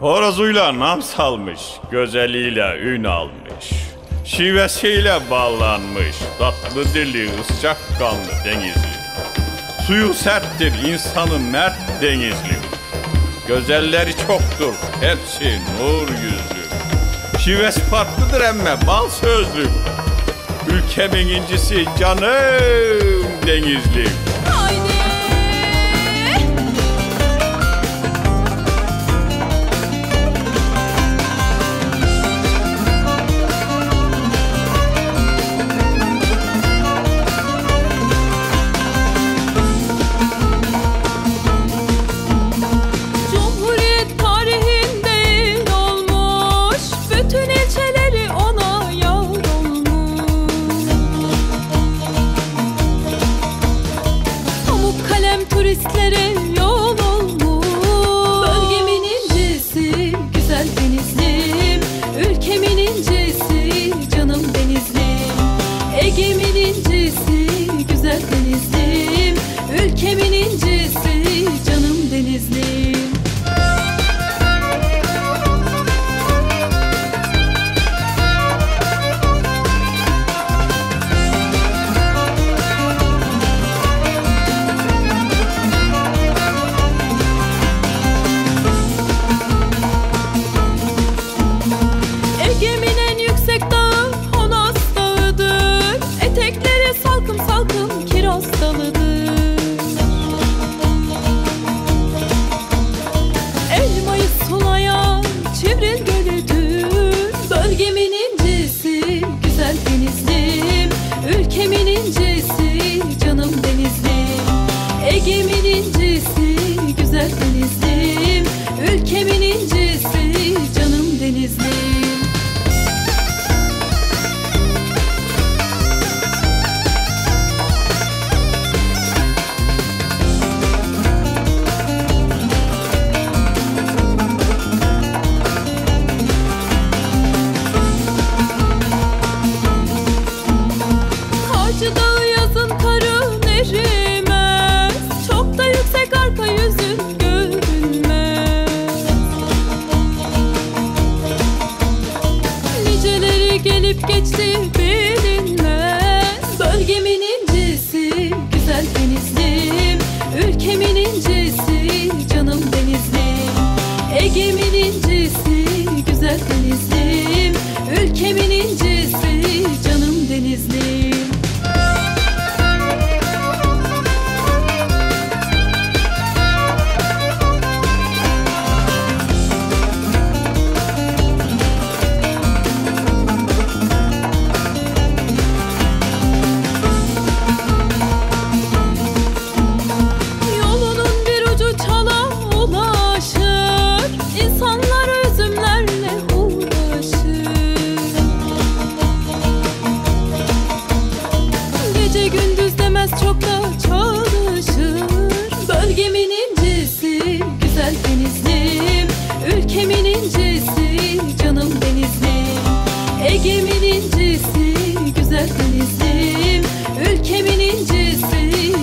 Horozuyla nam salmış, gözeliyle ün almış. Şivesiyle bağlanmış, tatlı dili, ıscak kanlı denizli. Suyu serttir, insanı mert denizli. Gözelleri çoktur, hepsi nur yüzlü. Şivesi farklıdır emme, bal sözlü. Ülkemin incisi canım denizli. Turistlere yol Ülkemin Çok da yüksek arka yüzün görünmez. Niceleri gelip geçti biraz çok da çalışır. Bölgemin incisi güzel denizlim. Ülkemin incisi canım denizlim. Ege'min incisi güzel denizlim. Ülkemin incisi